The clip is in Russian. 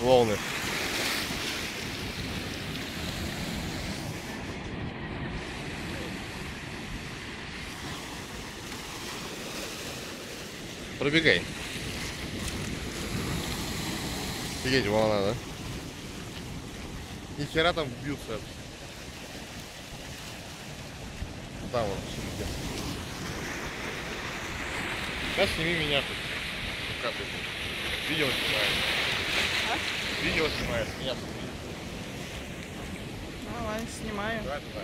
волны. Пробегай. Офигеть, волна, да? Ни хера там бьются. Там вот. где. Сейчас сними меня тут. Как тут? Видео снимаешь. Видео снимаешь, меня тут. Давай, снимаю. Давай туда.